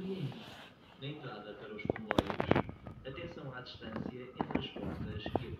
Na entrada para os comboios, atenção à distância entre as portas e a